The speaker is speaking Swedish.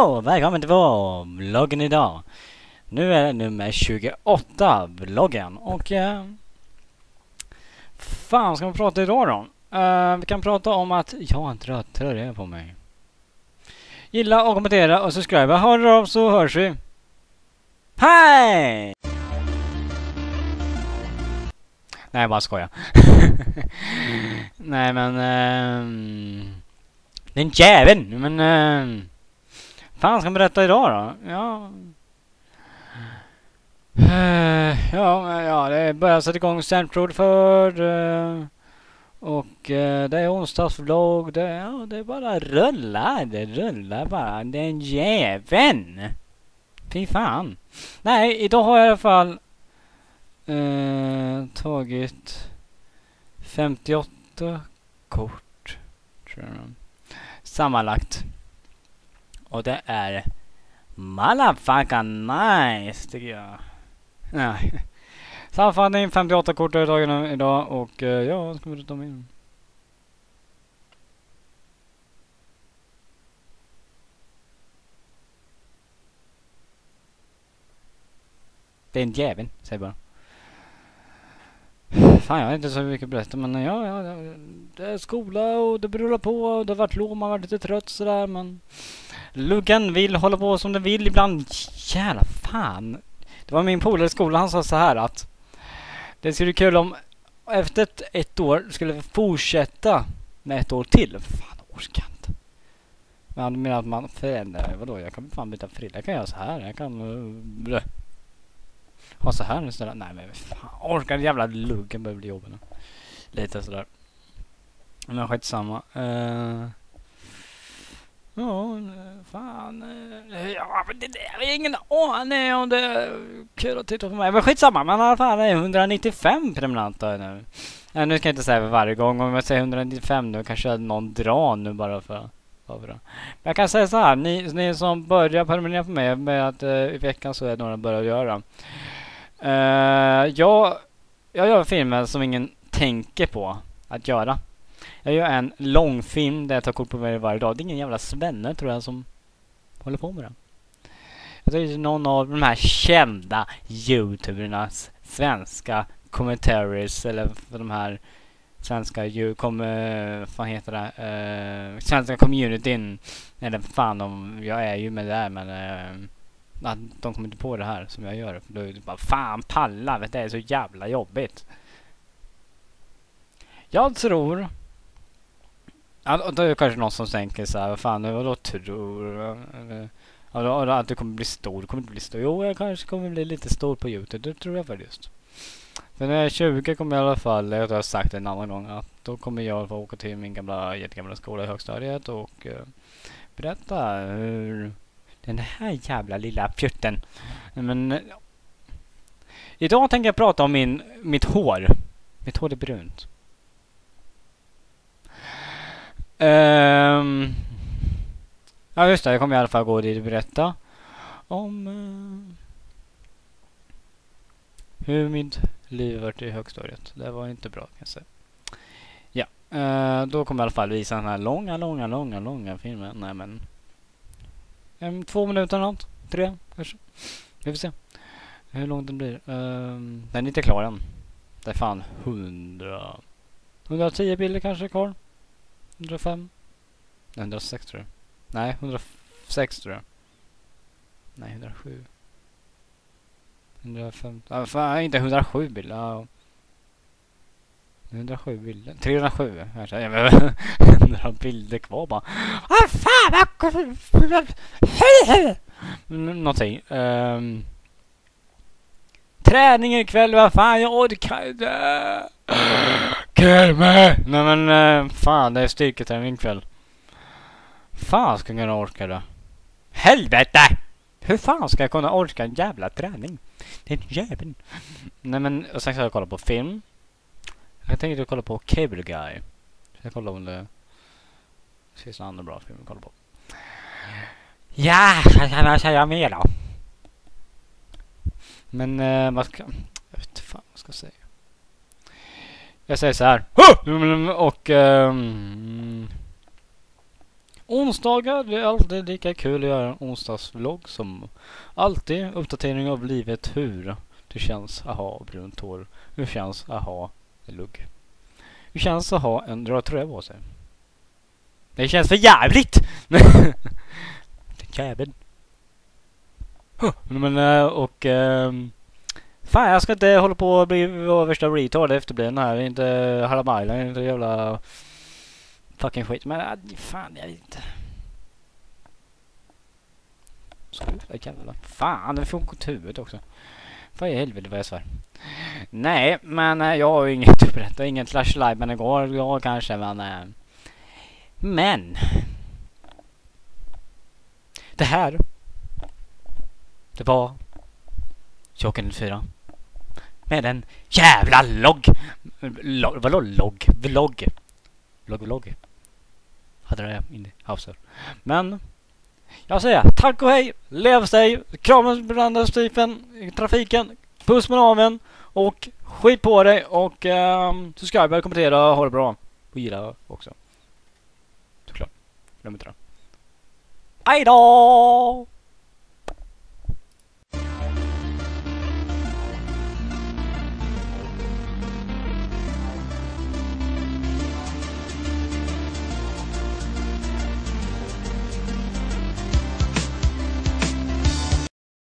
Hallå! Välkommen till vloggen idag. Nu är det nummer 28 vloggen och eh, fan ska vi prata idag då? Eh, vi kan prata om att jag har en röd tröja på mig. Gilla och kommentera och subscriba. Hör av så hörs vi. Hej! Nej, jag bara skojar. Nej, men... ehm, den jäveln! Men... ehm, fan ska man berätta idag då? Ja... Eh, ja, men ja, det börjar sätta igång central för... Eh, och eh, det är onsdagsvlogg. Det, ja, det bara rullar. Det rullar bara. Den jäveln! Fy fan. Nej, idag har jag i alla fall eh, tagit 58 kort. Tror jag. Sammanlagt. Och det är motherfucking nice tycker jag. Nej. Sammanfattning 58 kort har jag tagit idag och eh, ja ja, ska vi ta med dem. Det är en jävel, säger bara. Fan jag har inte så mycket att berätta men ja, ja, ja, det är skola och det rullar på och det har varit lov, man har varit lite trött sådär men Luggen vill hålla på som den vill ibland. Jävla fan. Det var min polare i skolan, han sa så här att det skulle bli kul om efter ett, ett år skulle vi fortsätta med ett år till. Fan, orkar inte. Men han menar att man förändrar, vadå jag kan fan byta frilla, jag kan göra så här, jag kan uh, ha så här istället. Nej men fan, orkar jävla luggen börjar bli jobbig nu. Lite sådär. Men skitsamma. Uh, eh, Ja, eh, fan. Uh, Ja, men det där är ingen aning om det är kul att titta på mig. Men skitsamma, men i alla fall 195 prenumeranter nu. Ja, nu ska jag inte säga varje gång. Om jag säger 195 nu kanske någon drar nu bara för bara. Men jag kan säga så här. Ni, ni som börjar prenumerera på mig med att uh, i veckan så är det några börjar göra. Uh, jag, jag gör filmer som ingen tänker på att göra. Jag gör en långfilm där jag tar kort på mig varje dag. Det är ingen jävla svenne tror jag som håller på med det. Jag tror det är någon av de här kända youtubernas svenska commentaries eller för de här svenska ju kommer, eh, fan heter det, uh, svenska communityn eller fan om jag är ju med där men uh, att de kommer inte på det här som jag gör. Då är det bara fan palla, vet du, det är så jävla jobbigt. Jag tror Att, och då är det kanske någon som tänker så här, fan, vadå tror? Eller, att du kommer bli stor, du kommer inte bli stor. Jo, jag kanske kommer bli lite stor på Youtube, det tror jag faktiskt. För när jag är 20 kommer jag i alla fall, jag har sagt det en annan gång, att då kommer jag få åka till min gamla, jättegamla skola i högstadiet och uh, berätta hur den här jävla lilla pjutten. Men eh, idag tänker jag prata om min, mitt hår. Mitt hår är brunt. Um, ja just det, jag kommer i alla fall gå dit och berätta om uh, hur mitt liv varit i högstadiet. Det var inte bra kan jag säga. Ja, uh, då kommer jag i alla fall visa den här långa, långa, långa, långa filmen. Nej men um, två minuter eller något. Tre kanske. Vi får se hur lång den blir. Um, den är inte klar än. Det är fan hundra 110 bilder kanske kvar. 105? 106 tror jag. Nej, 106 tror jag. Nej, 107. 105. Ah, fan, inte 107 bilder. Ah. 107 bilder. 307 kanske. 100 bilder kvar bara. Ah, fan vad... Någonting. Um, träning ikväll, vad fan jag orkar inte. Kill me! Nej men uh, fan det är styrketräning ikväll. Fan ska jag kunna orka det? Helvete! Hur fan ska jag kunna orka en jävla träning? Det är en jävel. Nej men och sen ska jag kolla på film. Jag tänkte kolla på Cable Guy. Jag kollar om det finns några andra bra filmer att kolla på. Ja, vad kan jag säga mer då? Men uh, vad ska... Jag vet inte fan vad jag ska säga. Jag säger så här. Och um, Onsdagar, det är alltid lika kul att göra en onsdagsvlogg som alltid. Uppdatering av livet, hur det känns att ha brunt hår. Hur känns att ha lugg. Hur känns det att ha en röd tröja på sig. Det känns för jävligt! Jäveln. Men eh, och... Ehm, fan jag ska inte hålla på och bli värsta retard efterbliven här. Inte Haramailen, inte jävla fucking skit. Men eh, fan jag vet inte. Sluta jävla. Fan det funkar åt huvudet också. Fan i helvete vad jag svär. Nej men äh, jag har ju inget berätta. Inget slash live men igår går kanske men. Äh, men. Det här. Det var. Tjocken 4. Med en jävla logg. logg vadå logg? Vlogg. Vlogg, vlogg. Hade det in i. Men. Jag säger tack och hej. Lev sig. Kramas branda typen i trafiken. Puss med naveln. Och skit på dig och um, subscribe, kommentera, ha det bra. Och gilla också. Såklart. Glöm inte det. Hejdå!